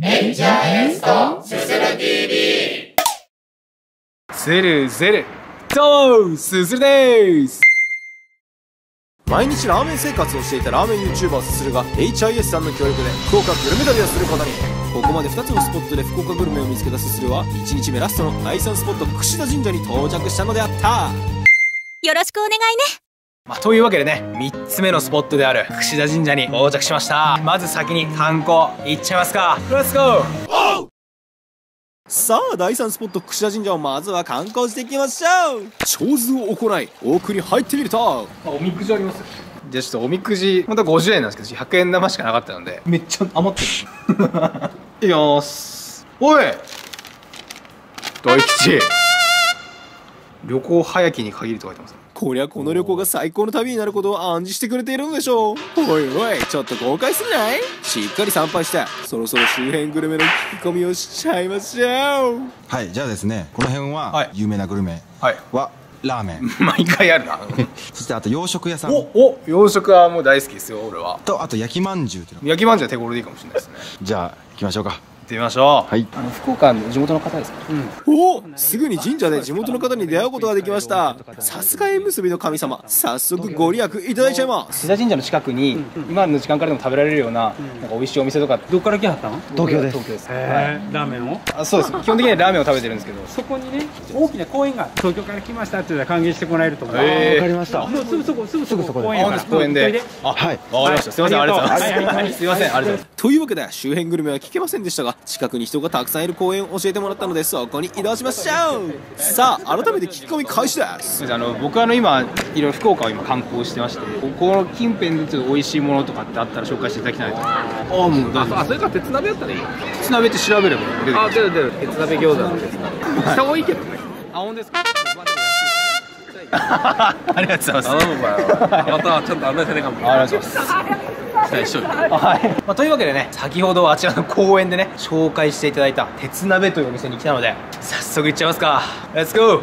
エンジャーエンストすする TV ゼルゼル。どうもすするです。毎日ラーメン生活をしていたラーメン YouTuber すするが HIS さんの協力で福岡グルメ旅をすることに。ここまで2つのスポットで福岡グルメを見つけたすするは1日目ラストの第3スポット串田神社に到着したのであった。よろしくお願いねまあ、というわけでね3つ目のスポットである串田神社に到着しました。まず先に観光行っちゃいますか。レッツゴーさあ第3スポット串田神社をまずは観光していきましょう。長図を行い奥に入ってみると。おみくじあります。じゃあちょっとおみくじ本当は50円なんですけど100円玉しかなかったので。めっちゃ余ってる。いきます。おい大吉。旅行早きに限ると書いてますこりゃこの旅行が最高の旅になることを暗示してくれているのでしょう。おいおいちょっと豪快すぎない？しっかり参拝してそろそろ周辺グルメの聞き込みをしちゃいましょう。はいじゃあですねこの辺はは有名なグルメはい。はラーメン。毎回あるな。そしてあと洋食屋さん。おお洋食はもう大好きですよ俺は。とあと焼きまんじゅうっていうの。焼きまんじゅうは手頃でいいかもしれないですね。じゃあ行きましょうか。行ってみましょう。はい。あの福岡の地元の方ですか、おおすぐに神社で地元の方に出会うことができました。さすが縁結びの神様。早速ご利益いただいちゃいます。須田神社の近くに、今の時間からでも食べられるような,、なんか美味しいお店とか。どっから来はったの東京です。東京です。へえラーメンを？あそうです。基本的にはラーメンを食べてるんですけど。そこにね大きな公園が東京から来ましたって言ったら歓迎してもらえると思う。へー。わかりました。もうすぐそこすぐそこすぐそこで。公園やから。あ本当公園で。あはい。わかりました。すいませんありがとう。ございはいはい。ますすいませんありがとうございますというわけで周辺グルメは聞けませんでしたが近くに人がたくさんいる公園を教えてもらったのでそこに移動しましょう。さあ改めて聞き込み開始です。あの僕あの今いろいろ福岡を今観光してましてここの近辺でちょっと美味しいものとかってあったら紹介していただきたいと。ああもう大丈夫あそれから鉄鍋やったらいい？よ鉄鍋って調べれば出てくるあ出る出る。鉄鍋餃子の鉄鍋。下多いけどね。あ本当ですか？ありがとうございます。またちゃんと案内せねえかも。ありがとうございます期待しとるはい、まあ、というわけでね先ほどあちらの公園でね紹介していただいた鉄鍋というお店に来たので早速行っちゃいますか。レッツゴー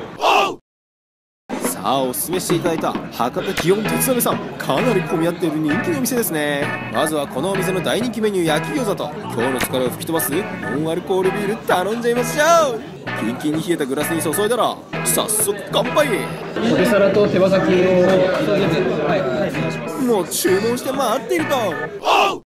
さあおすすめしていただいた博多祇園鉄鍋さん。かなり混み合っている人気のお店ですね。まずはこのお店の大人気メニュー焼き餃子と今日の疲れを吹き飛ばすノンアルコールビール頼んじゃいましょう。キンキンに冷えたグラスに注いだら早速乾杯ポテサラと手羽先をはいはいお願い。しますもう注文して待っていると。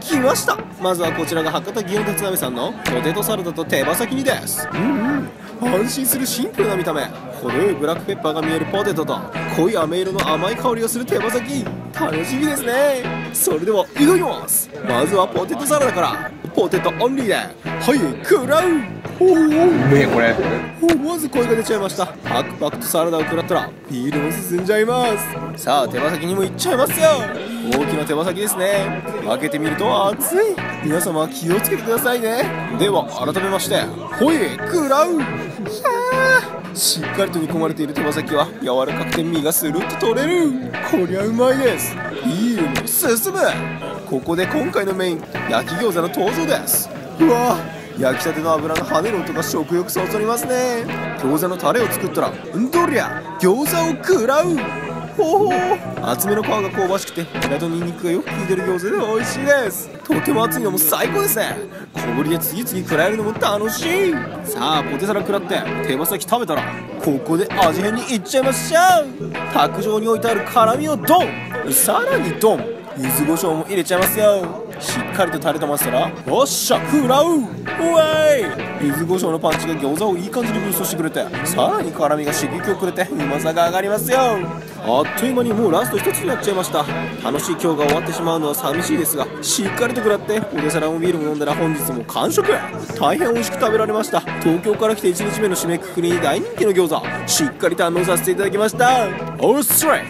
来ました。まずはこちらが博多祇園鉄鍋さんのポテトサラダと手羽先にです。うんうん。安心するシンプルな見た目。程よいブラックペッパーが見えるポテトと濃い飴色の甘い香りがする手羽先。楽しみですね。それではいただきます。まずはポテトサラダから。ポテトオンリーで。はい食らう。おおうめえこれ思わず声が出ちゃいましたパクパクとサラダを食らったらビールも進んじゃいますさあ手羽先にもいっちゃいますよ大きな手羽先ですね開けてみると熱い皆様気をつけてくださいねでは改めましてほい食らうはあしっかりと煮込まれている手羽先は柔らかくて身がスルッと取れるこりゃうまいですビールも進むここで今回のメイン焼き餃子の登場ですうわ焼きたての油が跳ねる音が食欲そそりますね。餃子のタレを作ったらんどりゃ餃子を食らう。ほほ厚めの皮が香ばしくてニラとニンニクがよく効いてる餃子で美味しいです。とても熱いのも最高ですね。小ぶりで次々食らえるのも楽しい。さあポテサラ食らって手羽先食べたらここで味変にいっちゃいましょう。卓上に置いてある辛味をドン。さらにドン。柚子胡椒も入れちゃいますよ。しっかりとタレと混ぜたらおっしゃ食らううわい。柚子胡椒のパンチが餃子をいい感じにブーストしてくれてさらに辛みが刺激をくれてうまさが上がりますよ。あっという間にもうラスト1つになっちゃいました。楽しい今日が終わってしまうのは寂しいですがしっかりと食らってポテサラもビールも飲んだら本日も完食。大変美味しく食べられました。東京から来て1日目の締めくくりに大人気の餃子しっかり堪能させていただきました。おっすれ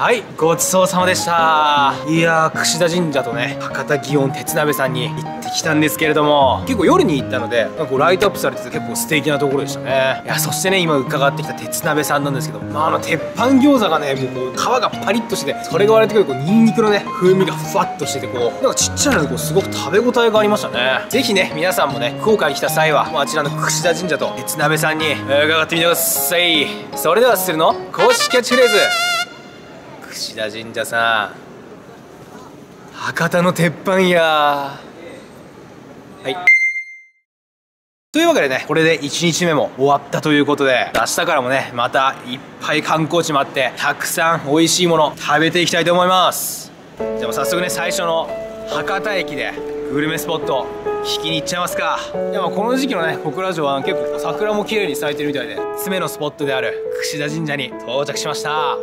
はいごちそうさまでした。いやー串田神社とね博多祇園鉄鍋さんに行ってきたんですけれども。結構夜に行ったのでなんかこうライトアップされてて結構素敵なところでしたね。いやそしてね今伺ってきた鉄鍋さんなんですけど、まあ、あの鉄板餃子がねもうこう皮がパリッとしててそれが割れてくるこうニンニクのね風味がふわっとしててこうなんかちっちゃいのにこうすごく食べ応えがありましたね。ぜひね皆さんもね福岡に来た際はあちらの串田神社と鉄鍋さんに伺ってみてください。それではするの公式キャッチフレーズ。串田神社さん博多の鉄板やはいというわけでね、これで1日目も終わったということで、明日からもね、またいっぱい観光地もあって、たくさん美味しいもの食べていきたいと思います。じゃあ早速ね、最初の博多駅でグルメスポット、聞きに行っちゃいますか。いや、まあこの時期のね、小倉城は結構桜も綺麗に咲いてるみたいで、爪のスポットである櫛田神社に到着しました。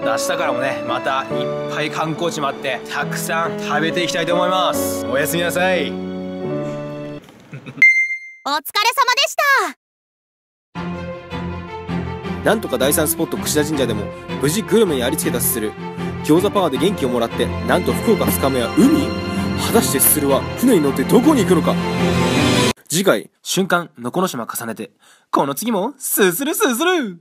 明日からもね、またいっぱい観光地もあって、たくさん食べていきたいと思います。おやすみなさい。お疲れ様でした。なんとか第3スポット櫛田神社でも無事グルメにありつけたすする。餃子パワーで元気をもらってなんと福岡2日目は海。果たしてすするは船に乗ってどこに行くのか。次回瞬間のこの島重ねて。この次もすするすする